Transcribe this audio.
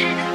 and